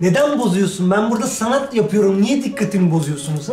Neden bozuyorsun? Ben burada sanat yapıyorum. Niye dikkatimi bozuyorsunuz ha?